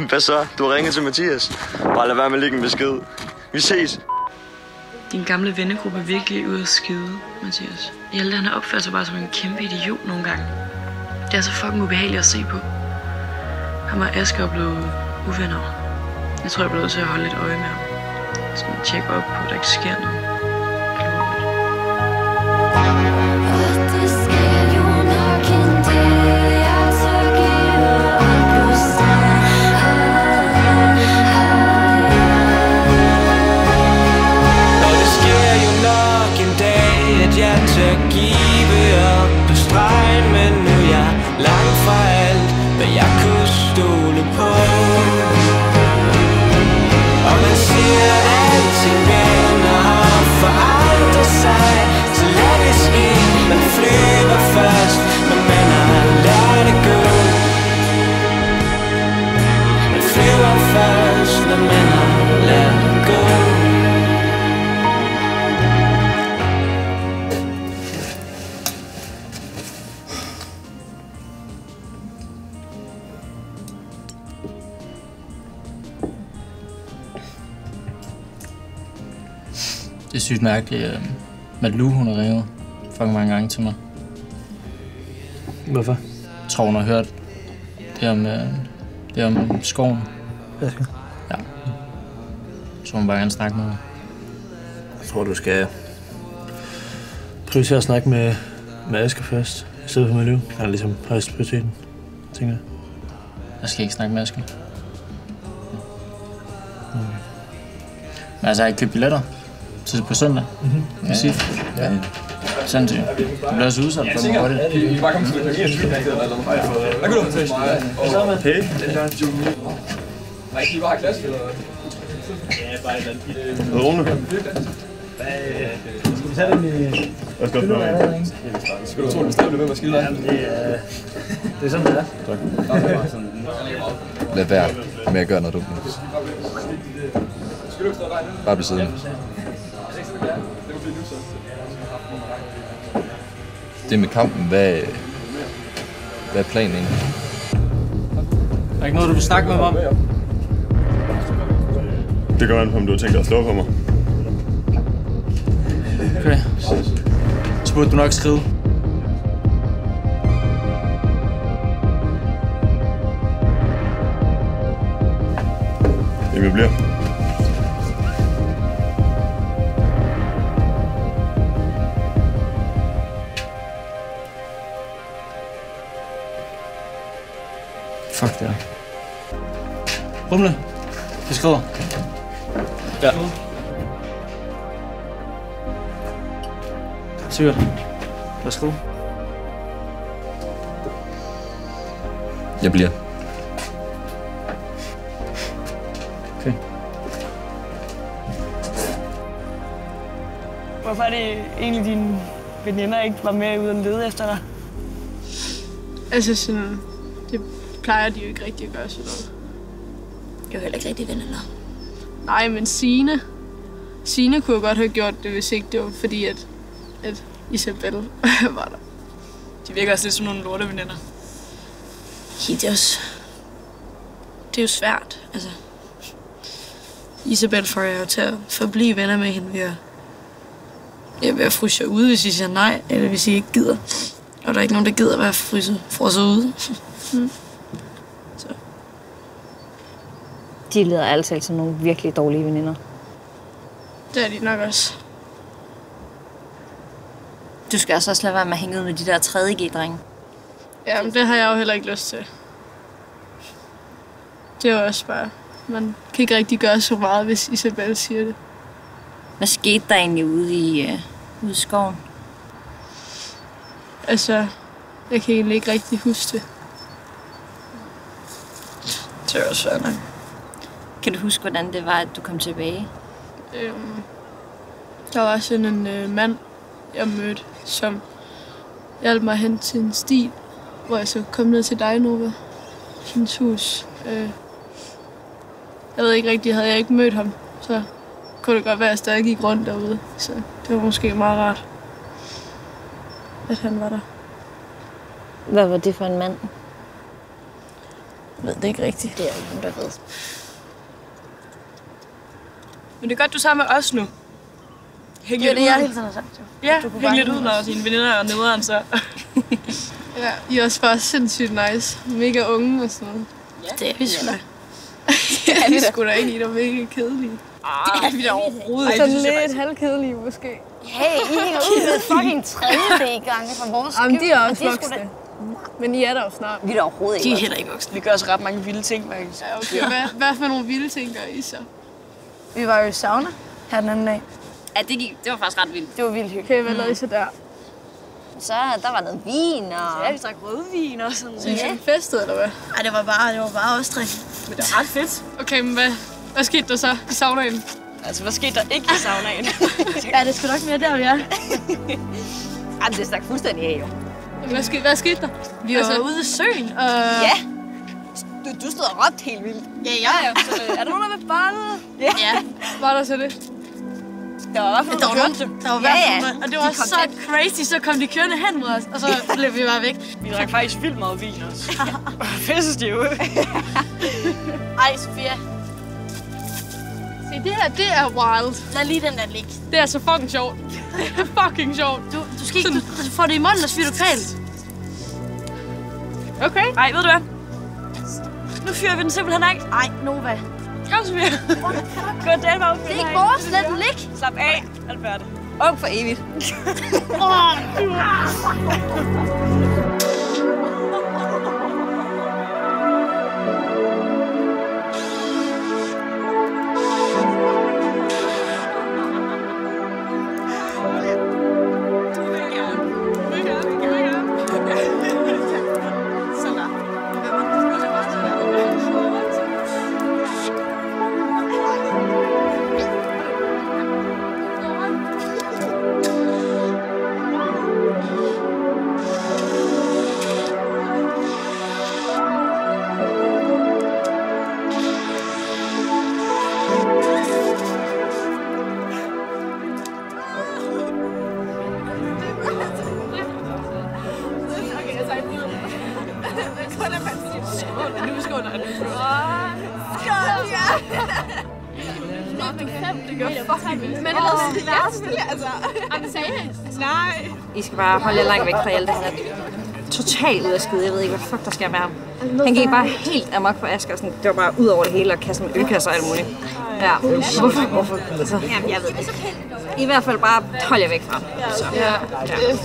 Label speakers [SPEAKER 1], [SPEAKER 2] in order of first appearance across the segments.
[SPEAKER 1] Hvad så? Du har ringet til Mathias. Bare lad være med at lægge en besked. Vi ses.
[SPEAKER 2] Din gamle vennegruppe er virkelig ude at skide, Mathias. Hjalte, han opfører sig bare som en kæmpe idiot nogle gange. Det er så fucking ubehageligt at se på. Han og Asger er blevet uvenner. Jeg tror, jeg bliver nødt til at holde lidt øje med ham. Sådan tjekke op på, at der ikke sker noget.
[SPEAKER 3] Det er
[SPEAKER 4] sygt mærkeligt. Øh, Madlu, hun har ringet fucking mange gange til mig.
[SPEAKER 5] Hvorfor?
[SPEAKER 4] Jeg tror, hun har hørt det om, øh, det om skoven.
[SPEAKER 5] Asger?
[SPEAKER 4] Ja. Så hun bare gerne snakke med mig.
[SPEAKER 5] Jeg tror, du skal prioritere at snakke med, med Asger først, i stedet for med Løv. Han er ligesom højst prioriteten, tænker jeg.
[SPEAKER 4] Jeg skal ikke snakke med Asger. Men altså, jeg har ikke købt billetter til på søndag.
[SPEAKER 5] Mhm.
[SPEAKER 4] Ja, ja. ja. Sindssygt. Det bliver også udsat for mig hurtigt.
[SPEAKER 6] Vi kan bare komme til det. Vi er 20 eller noget. Hvad kan du have til?
[SPEAKER 5] Hey.
[SPEAKER 6] Nej, I bare har klasse eller hvad?
[SPEAKER 7] Ja, bare et eller andet.
[SPEAKER 5] Hvad Rune?
[SPEAKER 7] Skal vi tage den i...
[SPEAKER 5] Jeg skal
[SPEAKER 6] du tro, du stadig bliver ved med at skille dig?
[SPEAKER 7] Jamen, det er... Det er sådan, det er.
[SPEAKER 6] Tak.
[SPEAKER 8] Lad være med at gøre noget dumt. Bare bliv siddende. Det med kampen, hvad, hvad er planen egentlig?
[SPEAKER 4] Er der ikke noget, du vil snakke med mig om?
[SPEAKER 5] Det gør an på, om du har tænkt dig at slå på mig.
[SPEAKER 4] Okay. Så burde du nok skrive.
[SPEAKER 5] Jamen, jeg bliver.
[SPEAKER 4] Fuck det her. Rumle. Jeg skriver. Ja. Sikkert. Skriver?
[SPEAKER 8] Jeg bliver.
[SPEAKER 4] Okay.
[SPEAKER 9] Hvorfor er det egentlig, dine veninder ikke var med ude og lede efter dig?
[SPEAKER 10] Altså sådan, det plejer de jo ikke rigtig at gøre sådan noget.
[SPEAKER 11] Det er jo heller ikke rigtig venner.
[SPEAKER 10] Nej, men Sine. Sine kunne jo godt have gjort det, hvis ikke det var fordi, at, at Isabel var der.
[SPEAKER 9] De virker også lidt som nogle lorteveninder.
[SPEAKER 11] Ja, det er også... Det er jo svært, altså.
[SPEAKER 10] Isabel får jeg jo til at forblive venner med hende ved at, ja, ved at fryse jer ude, hvis I siger nej, eller hvis I ikke gider. Og der er ikke nogen, der gider at være fryset, frosset ude. mm.
[SPEAKER 12] De lyder altid som nogle virkelig dårlige veninder.
[SPEAKER 10] Det er de nok også.
[SPEAKER 12] Du skal altså også lade være med at hænge ud med de der 3.G-drenge.
[SPEAKER 10] Jamen, det har jeg jo heller ikke lyst til. Det er jo også bare... Man kan ikke rigtig gøre så meget, hvis Isabel siger det.
[SPEAKER 12] Hvad skete der egentlig ude i, øh, ude i skoven?
[SPEAKER 10] Altså, jeg kan egentlig ikke rigtig huske det. Det er også svært nok.
[SPEAKER 12] Kan du huske, hvordan det var, at du kom tilbage?
[SPEAKER 10] Øhm, der var sådan en øh, mand, jeg mødte, som hjalp mig hen til en sti, hvor jeg så kom ned til dig, Nova. Hendes hus. Øh, jeg ved ikke rigtig, havde jeg ikke mødt ham, så kunne det godt være, at jeg stadig gik rundt derude. Så det var måske meget rart, at han var der.
[SPEAKER 12] Hvad var det for en mand?
[SPEAKER 10] ved det ikke rigtigt.
[SPEAKER 13] Det er ikke nogen, der ved.
[SPEAKER 9] Men det er godt, du er sammen med os nu. Hæng
[SPEAKER 10] Det er
[SPEAKER 9] lidt
[SPEAKER 10] det, jeg
[SPEAKER 9] ud.
[SPEAKER 10] hele tiden har sagt. jo.
[SPEAKER 9] Ja,
[SPEAKER 10] Du
[SPEAKER 9] hæng lidt ud, når
[SPEAKER 10] os.
[SPEAKER 9] dine veninder er nederen, så.
[SPEAKER 10] Ja, I er også bare sindssygt nice. Mega unge og sådan noget.
[SPEAKER 13] Det er vi sgu da.
[SPEAKER 10] Ja, vi er sgu da egentlig der er mega kedelige.
[SPEAKER 13] Det er vi da overhovedet ikke.
[SPEAKER 10] sådan lidt halvkedelige måske.
[SPEAKER 13] Hey, I hænger ud med fucking tredje gange fra vores
[SPEAKER 10] Jamen, de er
[SPEAKER 13] Og
[SPEAKER 10] også voksne. Men I er der jo snart.
[SPEAKER 13] Vi er da overhovedet ikke
[SPEAKER 9] De er heller ikke voksne. Vi gør også ret mange vilde ting, faktisk.
[SPEAKER 10] Ja, okay. Hvad, hvad for nogle vilde ting gør I så?
[SPEAKER 13] Vi var jo i sauna her den anden dag.
[SPEAKER 12] Ja, det, gik, det var faktisk ret vildt.
[SPEAKER 13] Det var vildt hyggeligt.
[SPEAKER 10] Okay, hvad lavede I så der?
[SPEAKER 13] Så der var noget vin og...
[SPEAKER 9] Ja, vi drak rødvin og sådan
[SPEAKER 10] Så I sådan festet, eller hvad?
[SPEAKER 13] Ej, det var bare, det var bare os tre.
[SPEAKER 9] Men det var ret fedt.
[SPEAKER 10] Okay, men hvad, hvad skete der så i saunaen?
[SPEAKER 9] Altså, hvad skete der ikke i saunaen?
[SPEAKER 13] Ja, det skal nok mere der, vi er. Jamen, det stak fuldstændig af, jo.
[SPEAKER 10] Hvad skete, hvad skete der?
[SPEAKER 13] Vi var ude ved søen.
[SPEAKER 10] og...
[SPEAKER 13] Ja. Du, du stod og råbte helt vildt. Ja, ja. ja. Så, øh, er der nogen, der vil bolle? Ja. ja.
[SPEAKER 10] Var der så det?
[SPEAKER 13] Der var i hvert fald
[SPEAKER 10] Der var
[SPEAKER 13] nogen, der
[SPEAKER 10] der var
[SPEAKER 13] ja,
[SPEAKER 10] ja. Og det var
[SPEAKER 13] De
[SPEAKER 10] så
[SPEAKER 13] tæt.
[SPEAKER 10] crazy, så kom de kørende hen mod os, og så blev vi bare væk.
[SPEAKER 9] Vi drak faktisk vildt meget vin også. Festestiv.
[SPEAKER 13] Ej, Sofia.
[SPEAKER 10] Se, det her, det er wild.
[SPEAKER 13] Lad lige den der ligge.
[SPEAKER 10] Det er så fucking sjovt. Det er fucking sjovt.
[SPEAKER 13] Du, du skal ikke... Du, du får det i munden, og så du kvalt.
[SPEAKER 10] Okay.
[SPEAKER 9] Nej, ved du hvad? Nu fyrer vi den simpelthen af.
[SPEAKER 13] Ej, Nova.
[SPEAKER 9] Kom, Sofia. Gå den bare
[SPEAKER 13] Det er ikke vores, lad den ligge.
[SPEAKER 9] Slap af, Alberte.
[SPEAKER 13] Ung for evigt.
[SPEAKER 10] Det gør fucking vildt. Men ellers, ja, selvfølgelig, altså. Jamen, seriøst. Nej.
[SPEAKER 12] I skal bare holde jer langt væk fra Hjalte. Han er totalt ude af skide. Jeg ved ikke, hvad fuck der sker med ham. Han gik bare helt amok på Asger. Sådan, det var bare ud over det hele og kaste med ølkasser og alt muligt. Ja. Hvorfor? Hvorfor? Altså, jamen, jeg ved det. I hvert fald bare hold jer væk fra ham. Så.
[SPEAKER 10] Ja.
[SPEAKER 12] Ja.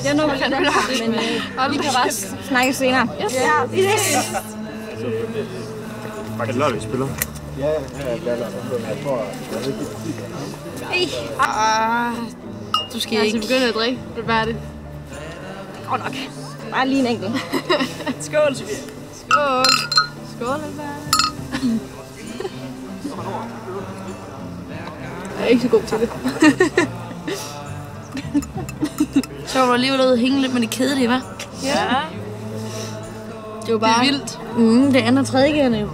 [SPEAKER 12] Jeg når kan men øh, vi kan bare snakke senere.
[SPEAKER 10] Yes.
[SPEAKER 12] Ja. Yes.
[SPEAKER 6] Var det lørdag, vi spiller?
[SPEAKER 12] Hey.
[SPEAKER 10] Ah, du skal ikke. Altså, begynde at drikke. Hvad er det?
[SPEAKER 12] Godt nok. Bare lige en enkelt.
[SPEAKER 9] Skål, Sofia.
[SPEAKER 10] Skål. Skål, Albert. Jeg er ikke så god til det.
[SPEAKER 13] Så var du alligevel ude hænge lidt med det kedelige, hva'?
[SPEAKER 10] Ja.
[SPEAKER 13] Det var bare...
[SPEAKER 10] Det er vildt.
[SPEAKER 13] Mm, det andet tredje gerne jo.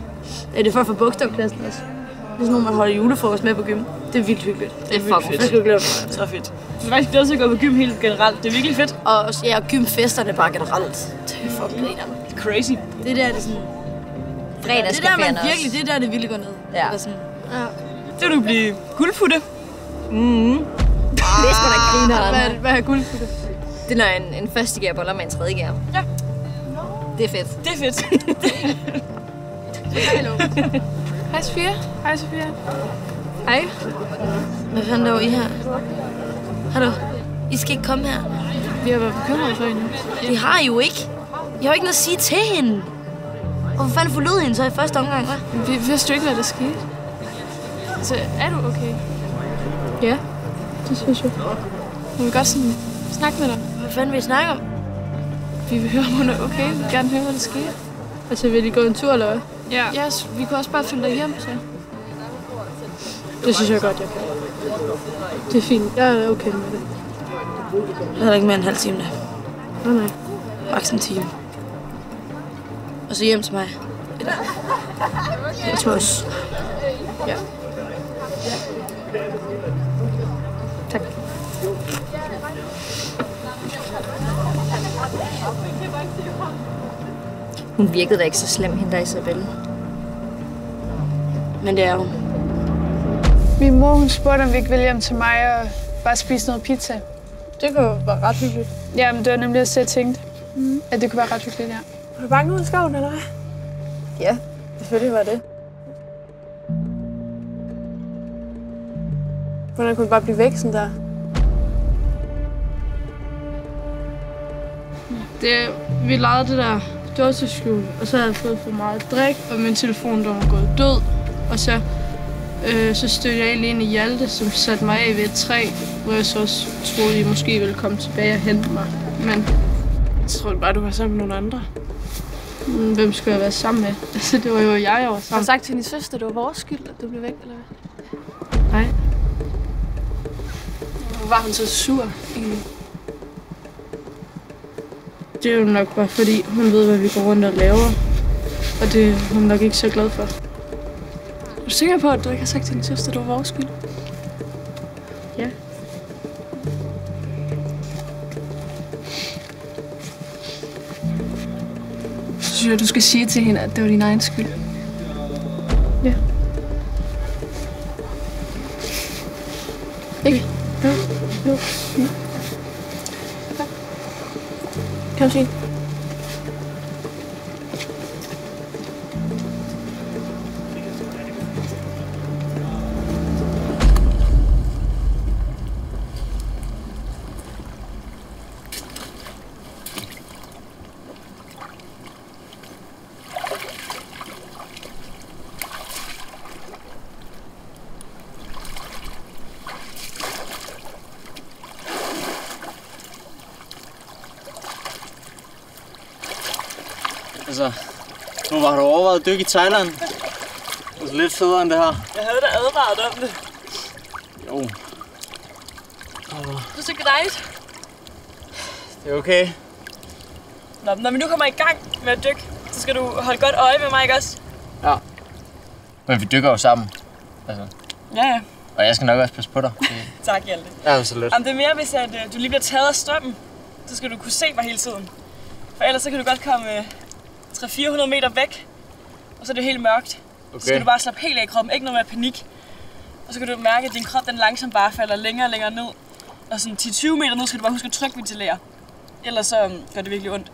[SPEAKER 13] Ja, det er for at få bogstavklassen også. Det er sådan nogle, man holder julefrokost med på gym. Det er vildt hyggeligt.
[SPEAKER 9] Det er fucking
[SPEAKER 13] fedt. Jeg skal glæde mig.
[SPEAKER 9] Så fedt. Jeg er faktisk glad til at gå på gym helt generelt. Det er virkelig fedt.
[SPEAKER 13] Og også- ja, og gymfesterne bare generelt. Det er fucking grineren.
[SPEAKER 9] Crazy.
[SPEAKER 13] Det der, det er sådan... Det er der, man virkelig, det er der, det virkelig går ned.
[SPEAKER 12] Ja.
[SPEAKER 13] Eller sådan. Ja.
[SPEAKER 9] Det vil du blive guldputte.
[SPEAKER 12] Mm. Det er sgu da grineren.
[SPEAKER 10] Hvad, hvad er guld for det?
[SPEAKER 12] Det er når en, en første gear boller med en tredje gear.
[SPEAKER 9] Ja.
[SPEAKER 12] Det er fedt.
[SPEAKER 9] Det er fedt.
[SPEAKER 10] Hej Sofia. Hej Sofia.
[SPEAKER 13] Hej. Hvad fanden laver I her? Hallo? I skal ikke komme her.
[SPEAKER 10] Vi har været bekymrede for hende.
[SPEAKER 13] Det har I jo ikke. Jeg har ikke noget at sige til hende. Hvorfor fanden forlod hende så i første omgang, hva'?
[SPEAKER 10] Vi vidste jo ikke, hvad der skete. Så er du okay? Ja, det synes jeg. Jeg vil godt sådan snakke med dig.
[SPEAKER 13] Hvad fanden vil I snakke om?
[SPEAKER 10] Vi vil høre, om hun er okay. Vi vil gerne høre, hvad der sker. Altså, vil I gå en tur, eller hvad? Ja. Ja, yes, vi kunne også bare følge dig hjem, så. Det synes jeg godt, jeg kan. Det er fint. Jeg er okay med det.
[SPEAKER 13] Det er ikke mere end en halv time, der.
[SPEAKER 10] Nej, nej.
[SPEAKER 13] Maks en time. Og så hjem til mig. Eller... Jeg tror også.
[SPEAKER 10] Ja.
[SPEAKER 13] Tak.
[SPEAKER 12] Hun virkede da ikke så slem, hende der Isabelle.
[SPEAKER 13] Men det er hun.
[SPEAKER 14] Min mor hun spurgte, om vi ikke ville hjem til mig og bare spise noget pizza.
[SPEAKER 10] Det kunne være ret hyggeligt.
[SPEAKER 14] Ja, men det var nemlig også det, jeg tænkte. Mm. At det kunne være ret hyggeligt, ja.
[SPEAKER 10] Er du bange ud i skoven, eller hvad? Ja, selvfølgelig var det. Hvordan kunne du bare blive væk sådan der? Det, vi legede det der dåseskjul, og så havde jeg fået for meget drik, og min telefon der var gået død. Og så, øh, så stødte jeg egentlig ind i Hjalte, som satte mig af ved et træ, hvor jeg så også troede, I måske ville komme tilbage og hente mig. Men
[SPEAKER 14] Jeg tror bare, du var sammen med nogle andre.
[SPEAKER 10] mm, hvem skulle jeg være sammen med? Altså, det var jo jeg, jeg var
[SPEAKER 14] Har du
[SPEAKER 10] sammen
[SPEAKER 14] sagt til din søster, at det var vores skyld, at du blev væk, eller hvad?
[SPEAKER 10] Nej.
[SPEAKER 14] Hvor var hun så sur, egentlig?
[SPEAKER 10] Det er jo nok bare fordi, hun ved, hvad vi går rundt og laver. Og det er hun nok ikke så glad for.
[SPEAKER 14] Er du sikker på, at du ikke har sagt til din søster, at det var vores skyld?
[SPEAKER 10] Ja.
[SPEAKER 14] Så synes jeg, du skal sige til hende, at det var din egen skyld. Kan
[SPEAKER 4] Altså, nu var du overvejet at dykke i Thailand. Altså lidt federe end det her.
[SPEAKER 9] Jeg havde da advaret om det.
[SPEAKER 4] Jo,
[SPEAKER 9] Du synes ikke, det er dejligt?
[SPEAKER 4] det er okay.
[SPEAKER 9] Nå, når vi nu kommer i gang med at dykke, så skal du holde godt øje med mig, ikke også?
[SPEAKER 4] Ja. Men vi dykker jo sammen. Altså,
[SPEAKER 9] Ja, ja.
[SPEAKER 4] og jeg skal nok også passe på dig. Det
[SPEAKER 9] Tak, Hjalte.
[SPEAKER 4] er jo så lidt.
[SPEAKER 9] Jamen, det er mere, hvis at, øh, du lige bliver taget af strømmen. Så skal du kunne se mig hele tiden. For ellers så kan du godt komme øh, 300-400 meter væk. Og så er det helt mørkt. Så
[SPEAKER 4] Okay.
[SPEAKER 9] skal du bare slappe helt af i kroppen. Ikke noget med panik. Og så kan du mærke, at din krop den langsomt bare falder længere og længere ned. Og sådan 10-20 meter ned skal du bare huske at trykventilere. Ellers så øhm, gør det virkelig ondt.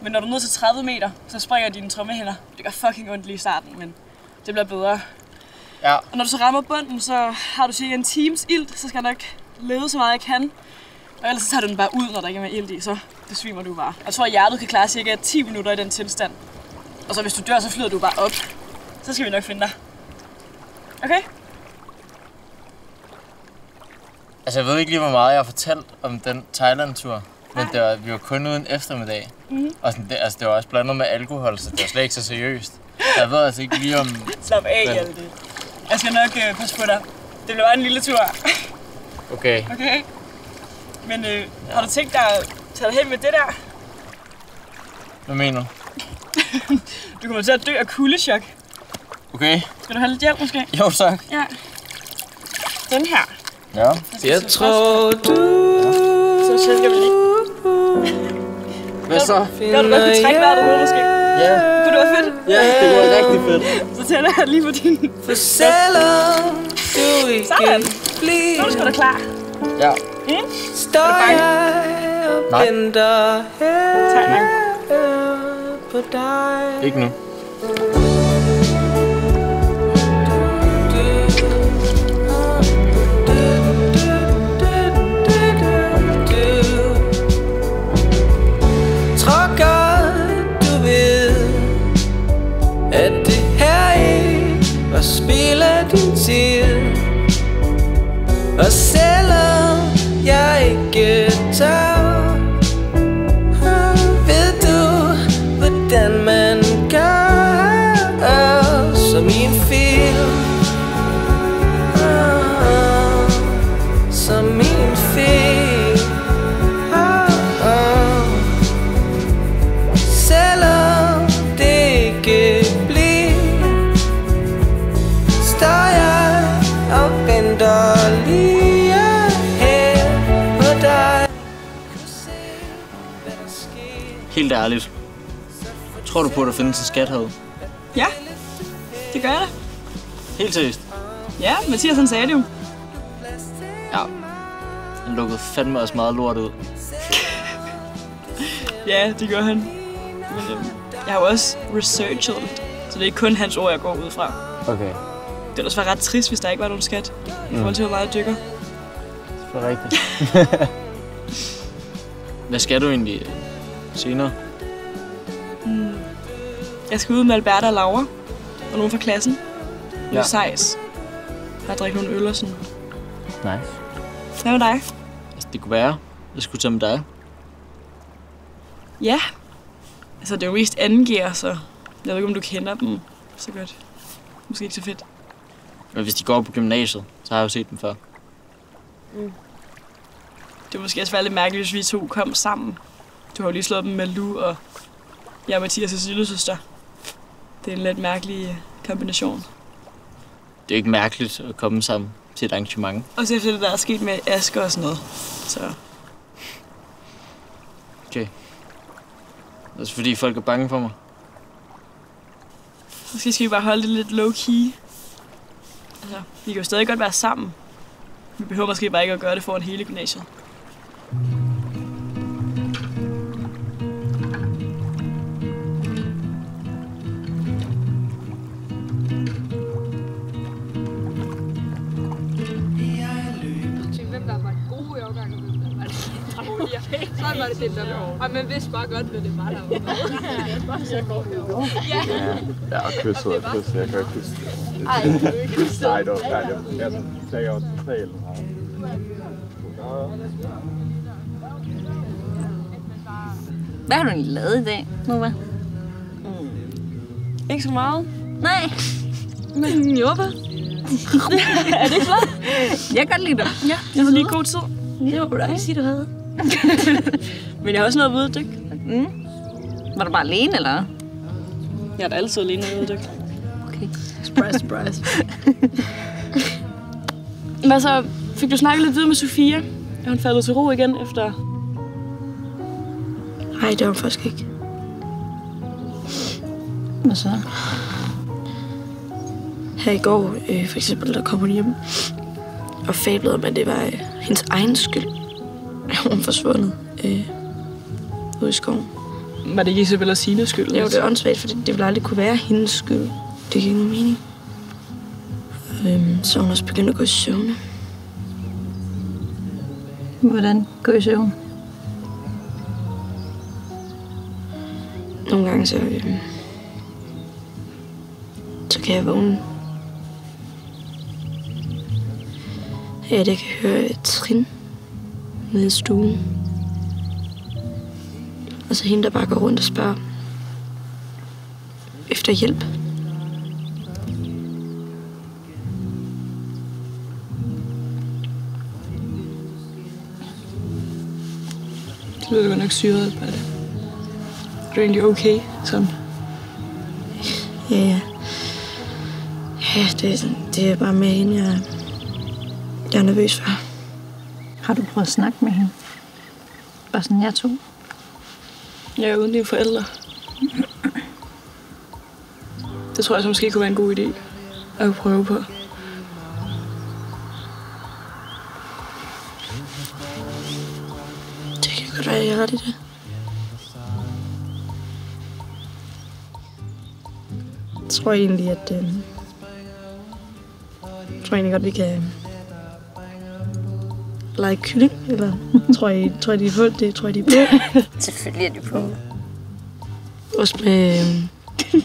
[SPEAKER 9] Men når du er ned til 30 meter, så springer dine trommehænder. Det gør fucking ondt lige i starten, men det bliver bedre.
[SPEAKER 4] Ja.
[SPEAKER 9] Og når du så rammer bunden, så har du cirka en times ilt, så skal jeg nok lede så meget jeg kan. Og ellers så tager du den bare ud, når der ikke er mere ilt i, så besvimer du bare. Jeg tror, at hjertet kan klare cirka 10 minutter i den tilstand. Og så hvis du dør, så flyder du bare op. Så skal vi nok finde dig. Okay?
[SPEAKER 4] Altså, jeg ved ikke lige, hvor meget jeg har fortalt om den Thailand-tur. Men det var, vi var kun uden eftermiddag.
[SPEAKER 9] Mhm.
[SPEAKER 4] Og sådan, det, altså, det var også blandet med alkohol, så det var slet ikke så seriøst. Så jeg ved altså ikke lige om...
[SPEAKER 9] Slap af, Hjalte. Jeg skal nok øh, passe på dig. Det bliver bare en lille tur.
[SPEAKER 4] Okay.
[SPEAKER 9] Okay? Men øh, har du tænkt dig at tage dig hen med det der?
[SPEAKER 4] Hvad mener du?
[SPEAKER 9] Du kommer til at dø af kuldechok.
[SPEAKER 4] Okay.
[SPEAKER 9] Skal du have lidt hjælp måske?
[SPEAKER 4] Jo, tak.
[SPEAKER 9] Ja. Den her.
[SPEAKER 4] Ja.
[SPEAKER 9] Jeg tror du... Så tjekker vi lige.
[SPEAKER 4] Hvad så?
[SPEAKER 9] Gør du godt kunne trække vejret derude måske?
[SPEAKER 4] Ja.
[SPEAKER 9] Kunne det være fedt?
[SPEAKER 4] Ja, det kunne rigtig fedt.
[SPEAKER 9] Så tænder jeg lige på din...
[SPEAKER 15] For selvom du ikke
[SPEAKER 9] Sådan. Nu er du sgu da klar.
[SPEAKER 4] Ja.
[SPEAKER 9] Mm?
[SPEAKER 15] Står jeg
[SPEAKER 4] Nej.
[SPEAKER 15] venter her på dig
[SPEAKER 4] Ikke nu.
[SPEAKER 15] Tror
[SPEAKER 4] Helt ærligt. Tror du på, at der findes en skat herude?
[SPEAKER 9] Ja, det gør jeg da.
[SPEAKER 4] Helt seriøst.
[SPEAKER 9] Ja, Mathias han sagde det jo.
[SPEAKER 4] Ja. Han lukkede fandme også meget lort ud.
[SPEAKER 9] Ja, det gør han. Men øhm, jeg har jo også researchet det, så det er ikke kun hans ord, jeg går ud fra.
[SPEAKER 4] Okay.
[SPEAKER 9] Det ville også være ret trist, hvis der ikke var nogen skat. I
[SPEAKER 4] Mm.
[SPEAKER 9] forhold til, hvor meget jeg dykker.
[SPEAKER 4] Det er rigtigt. Hvad skal du egentlig senere?
[SPEAKER 9] Mm. Jeg skal ud med Alberta og Laura, og nogen fra klassen. Ude
[SPEAKER 4] Ja.
[SPEAKER 9] ja. sejs. Jeg drikke nogle øl og sådan.
[SPEAKER 4] Nice.
[SPEAKER 9] Hvad med dig?
[SPEAKER 4] Altså, det kunne være, jeg skulle tage med dig.
[SPEAKER 9] Ja. Altså, det er jo mest gear, så jeg ved ikke, om du kender dem så godt. Måske ikke så fedt.
[SPEAKER 4] Men hvis de går på gymnasiet, så har jeg jo set dem før.
[SPEAKER 9] Mm. Det ville måske også være lidt mærkeligt, hvis vi to kom sammen. Du har jo lige slået dem med Lu og jeg Mathias' lille søster. Det er en lidt mærkelig kombination.
[SPEAKER 4] Det er ikke mærkeligt at komme sammen til et arrangement.
[SPEAKER 9] Og så efter det, der er sket med Asger og sådan noget. Så
[SPEAKER 4] Okay. Altså fordi folk er bange for mig.
[SPEAKER 9] måske skal vi bare holde det lidt low-key. Altså, vi kan jo stadig godt være sammen. Vi behøver måske bare ikke at gøre det foran hele gymnasiet.
[SPEAKER 16] hvem Sådan var det det der. Og man vidste bare godt, hvad det var, der var med. Ja.
[SPEAKER 17] Ja, og kysset og kysset. Jeg kan ikke huske det.
[SPEAKER 16] Ej, du kan ikke det.
[SPEAKER 17] Nej, det var færdigt. Jeg tænker også totalt
[SPEAKER 12] Hvad har du egentlig lavet i dag, Nova?
[SPEAKER 9] Ikke så meget.
[SPEAKER 12] Nej.
[SPEAKER 9] Men jobber.
[SPEAKER 12] er det ikke flot? Jeg kan godt lide dig.
[SPEAKER 9] Ja, jeg havde lige god tid.
[SPEAKER 12] Det må du da ikke sige, du havde.
[SPEAKER 9] Men jeg har også noget at vide, dyk.
[SPEAKER 12] Mm. Var du bare alene, eller?
[SPEAKER 9] Jeg er da altid alene ude at dykke.
[SPEAKER 12] Okay.
[SPEAKER 9] Surprise, surprise. Hvad så? Fik du snakket lidt videre med Sofia? Er hun faldet til ro igen efter...
[SPEAKER 11] Nej, det var hun faktisk ikke.
[SPEAKER 12] Hvad så?
[SPEAKER 11] Her i går, øh, for eksempel, der kom hun hjem og fablede om, at det var øh, hendes egen skyld, at hun forsvundet øh, ude i skoven.
[SPEAKER 9] Var det ikke Isabella Sines skyld?
[SPEAKER 11] Jo, det er åndssvagt, for det, det ville aldrig kunne være hendes skyld. Det giver ikke nogen mening. Øhm, så er hun også begyndt at gå i søvne.
[SPEAKER 12] Hvordan går I søvn?
[SPEAKER 11] Nogle gange så, øh, så kan jeg vågne. Ja, det kan høre et trin nede i stuen. Og så hende, der bare går rundt og spørger efter hjælp.
[SPEAKER 9] Det lyder godt nok syret, Albert. Er du egentlig okay? Sådan.
[SPEAKER 11] Ja, ja. Ja, det, er sådan- det er bare med hende, jeg, jeg er nervøs for.
[SPEAKER 12] Har du prøvet at snakke med hende? Bare sådan jeg to?
[SPEAKER 9] Jeg er uden dine forældre. Det tror jeg så måske kunne være en god idé at prøve på.
[SPEAKER 11] Det kan godt være, at jeg har i det. Jeg tror egentlig, at... Øh, jeg tror egentlig godt, vi kan lege kylling, eller tror I, tror I, de er på det? Tror I, de er på?
[SPEAKER 12] Selvfølgelig er de på.
[SPEAKER 11] Også med... Øh,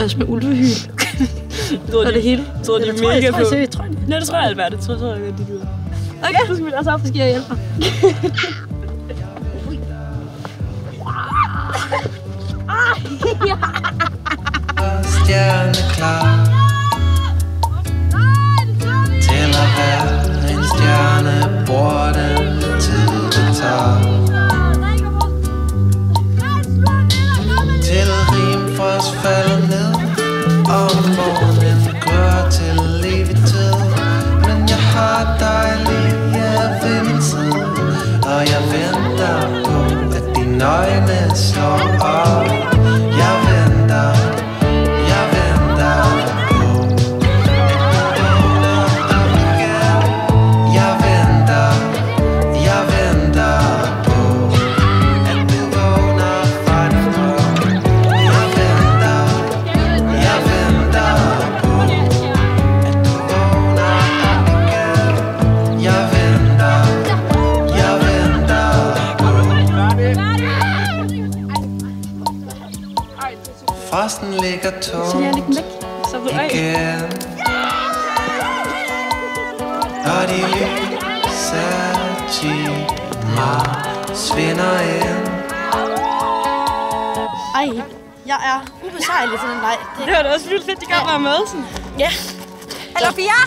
[SPEAKER 11] også med ulvehyl.
[SPEAKER 9] og
[SPEAKER 11] det hele.
[SPEAKER 9] Er de
[SPEAKER 11] tror jeg-
[SPEAKER 9] mega
[SPEAKER 11] tror jeg
[SPEAKER 9] på.
[SPEAKER 11] seriøst, tror jeg
[SPEAKER 9] Nej, det tror jeg, Albert. Det tror, tror jeg, de gider.
[SPEAKER 11] Okay, så skal vi lade os op, så skal jeg hjælpe dig.
[SPEAKER 18] Stjerneklar en stjerne den tid det tager. Til rim for os falde ned Om morgenen gør til evig tid. Men jeg har dig lige ved min side Og jeg venter på at dine øjne slår op.
[SPEAKER 12] Det var da også vildt fedt, de gør mig med sådan.
[SPEAKER 13] Ja.
[SPEAKER 12] Hallo, piger!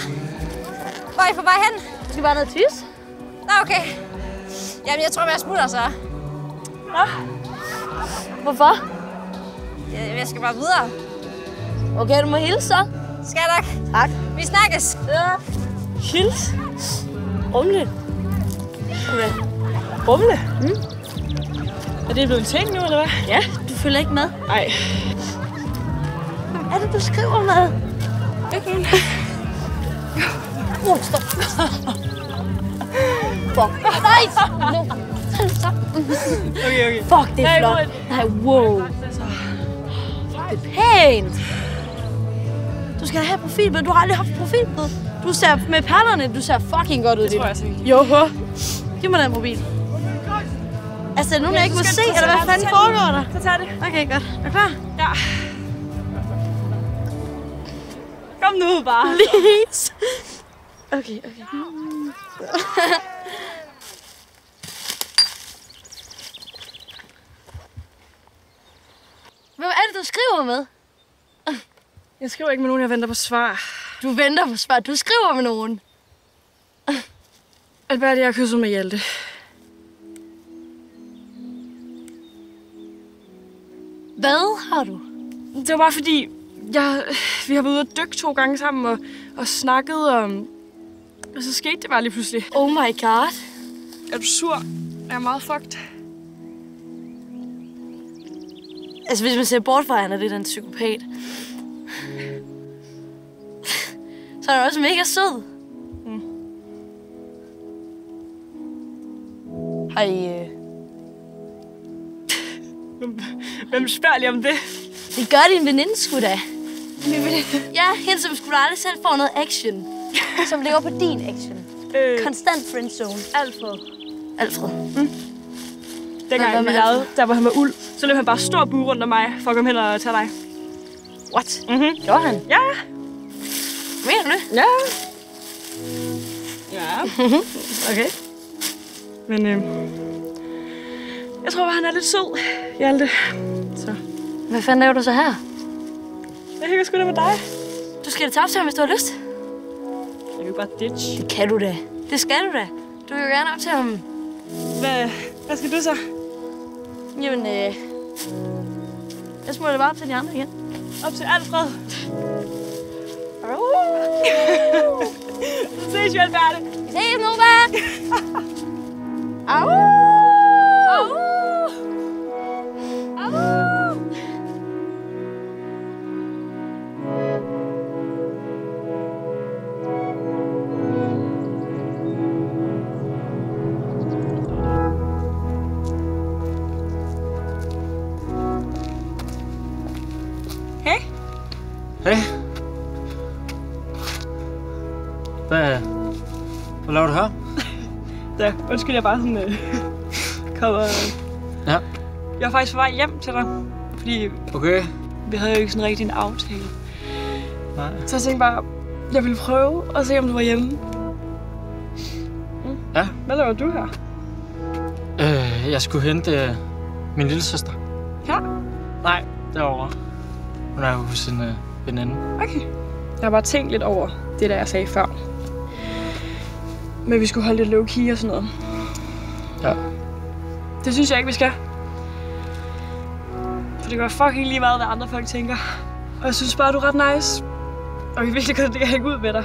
[SPEAKER 12] Hvor er I på vej hen?
[SPEAKER 13] Vi skal bare ned og tisse.
[SPEAKER 12] Nå, okay. Jamen, jeg tror, jeg smutter så.
[SPEAKER 13] Nå. Hvorfor?
[SPEAKER 12] Jeg, jeg skal bare videre.
[SPEAKER 13] Okay, du må hilse så.
[SPEAKER 12] Skal jeg nok.
[SPEAKER 13] Tak.
[SPEAKER 12] Vi snakkes.
[SPEAKER 13] Ja. Hils. Rumle. Okay. Rumle? Mm.
[SPEAKER 9] Er det blevet en ting nu, eller hvad?
[SPEAKER 13] Ja, du følger ikke med.
[SPEAKER 9] Nej.
[SPEAKER 13] Er det, du skriver med?
[SPEAKER 9] Ikke nogen.
[SPEAKER 13] Oh, stop. Fuck. Nej!
[SPEAKER 9] Okay, okay.
[SPEAKER 13] Fuck, det er flot. Nej, wow. Det er pænt. Du skal have profilbillede. Du har aldrig haft profilbillede. Du ser med perlerne, du ser fucking godt ud.
[SPEAKER 9] Det tror jeg så ikke.
[SPEAKER 13] Jo. Giv mig den mobil. Altså, er der nogen, jeg ikke må se, eller hvad fanden foregår der?
[SPEAKER 9] Så tager det.
[SPEAKER 13] Okay, godt. Er du klar?
[SPEAKER 9] Ja. Kom nu bare.
[SPEAKER 13] Please. Okay, okay. Hvem er det, du skriver med?
[SPEAKER 9] Jeg skriver ikke med nogen, jeg venter på svar.
[SPEAKER 13] Du venter på svar. Du skriver med nogen.
[SPEAKER 9] Albert, jeg har kysset med Hjalte.
[SPEAKER 13] Hvad har du?
[SPEAKER 9] Det var bare fordi, jeg, vi har været ude at dykke to gange sammen og, og snakket om... Og så skete det bare lige pludselig.
[SPEAKER 13] Oh my god.
[SPEAKER 9] Er du sur? Jeg er meget fucked.
[SPEAKER 13] Altså, hvis man ser bort fra, at han er lidt af en psykopat. så er han også mega sød.
[SPEAKER 9] Mm.
[SPEAKER 13] Har I... Øh...
[SPEAKER 9] Hvem spørger lige om det?
[SPEAKER 13] Det gør din veninde sgu da. Ja, hende som skulle aldrig selv få noget action. som lever på din action.
[SPEAKER 9] Øh,
[SPEAKER 13] Konstant friendzone.
[SPEAKER 9] Alfred.
[SPEAKER 13] Alfred.
[SPEAKER 9] Dengang
[SPEAKER 13] Hvad
[SPEAKER 9] vi
[SPEAKER 13] med
[SPEAKER 9] lavede, der var han med uld, så løb han bare stor bue rundt om mig, for at komme hen og tage dig.
[SPEAKER 13] What?
[SPEAKER 9] Mhm.
[SPEAKER 13] Gjorde han?
[SPEAKER 9] Ja.
[SPEAKER 13] Mener du det?
[SPEAKER 9] Ja. Ja.
[SPEAKER 13] okay.
[SPEAKER 9] Men øh, jeg tror bare, han er lidt sød, Hjalte. Så.
[SPEAKER 13] Hvad fanden laver du så her?
[SPEAKER 9] Jeg hygger sgu da med dig.
[SPEAKER 13] Du skal da til ham, hvis du har lyst.
[SPEAKER 9] Jeg kan bare ditch.
[SPEAKER 13] Det kan du da. Det skal du da. Du vil jo gerne op til ham.
[SPEAKER 9] Hvad, hvad skal du så?
[SPEAKER 13] Jamen, øh... Jeg smutter bare op til de andre igen.
[SPEAKER 9] Op til Alfred. Så ses vi, Alberte.
[SPEAKER 13] Vi ses, Nova! Au!
[SPEAKER 9] Undskyld, jeg bare sådan øh, kommer...
[SPEAKER 4] Ja.
[SPEAKER 9] Jeg er faktisk på vej hjem til dig, fordi
[SPEAKER 4] Okay.
[SPEAKER 9] vi havde jo ikke sådan rigtig en aftale.
[SPEAKER 4] Nej.
[SPEAKER 9] Så jeg tænkte bare, jeg ville prøve at se, om du var hjemme.
[SPEAKER 4] Ja.
[SPEAKER 9] Hvad laver du her?
[SPEAKER 4] Øh, jeg skulle hente øh, min lille søster.
[SPEAKER 9] Ja.
[SPEAKER 4] Nej, derovre. Hun er jo hos en øh, veninde.
[SPEAKER 9] Okay. Jeg har bare tænkt lidt over det, der jeg sagde før. Men vi skulle holde lidt low-key og sådan noget. Det synes jeg ikke, vi skal. For det går fucking lige meget, hvad andre folk tænker. Og jeg synes bare, du er ret nice. Og kan virkelig godt lide at hænge ud med dig.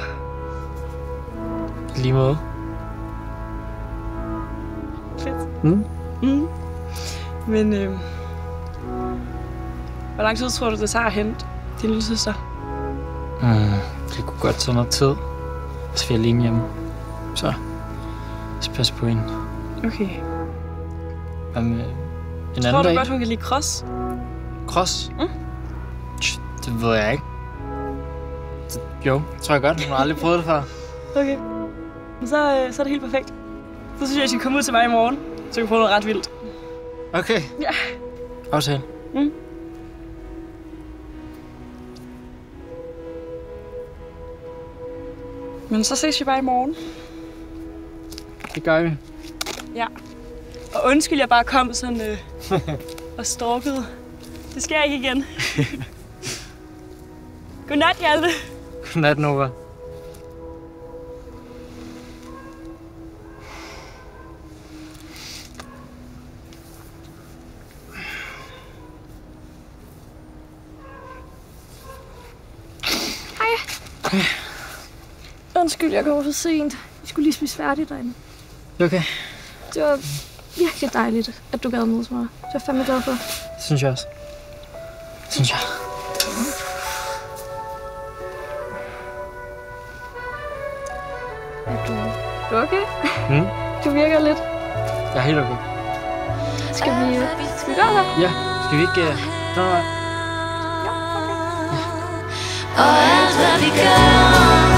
[SPEAKER 4] Lige måde.
[SPEAKER 9] Fedt.
[SPEAKER 4] Mm.
[SPEAKER 9] Mm. Men øh, hvor lang tid tror du, det tager at hente din lille søster?
[SPEAKER 4] Mm, det kunne godt tage noget tid. Så vi er alene hjemme. Så skal passe på hende.
[SPEAKER 9] Okay.
[SPEAKER 4] Hvad med en anden
[SPEAKER 9] Tror du
[SPEAKER 4] dag?
[SPEAKER 9] godt, hun kan lide cross?
[SPEAKER 4] Cross?
[SPEAKER 9] Mm?
[SPEAKER 4] Det ved jeg ikke. Det, jo, det tror jeg godt. Hun har aldrig prøvet det før.
[SPEAKER 9] Okay. Så, øh, så er det helt perfekt. Så synes jeg, I skal komme ud til mig i morgen. Så kan vi prøve noget ret vildt.
[SPEAKER 4] Okay.
[SPEAKER 9] Ja.
[SPEAKER 4] Aftale.
[SPEAKER 9] Mm. Men så ses vi bare i morgen.
[SPEAKER 4] Det gør vi.
[SPEAKER 9] Ja. Og undskyld, jeg bare kom sådan øh, og stalkede. Det sker ikke igen. Godnat, Hjalte.
[SPEAKER 4] Godnat, Nova.
[SPEAKER 13] Undskyld, jeg kommer for sent. Vi skulle lige spise færdigt derinde.
[SPEAKER 4] Okay,
[SPEAKER 13] Det var virkelig dejligt, at du gad mødes mig. Det er jeg fandme glad for.
[SPEAKER 4] det synes jeg også. Det synes jeg.
[SPEAKER 13] Er du, du er okay?
[SPEAKER 4] Mm?
[SPEAKER 13] Du virker lidt.
[SPEAKER 4] Jeg er helt okay.
[SPEAKER 13] Skal vi, skal vi gøre det?
[SPEAKER 4] Ja, skal vi ikke... Uh,
[SPEAKER 15] Og alt hvad vi gør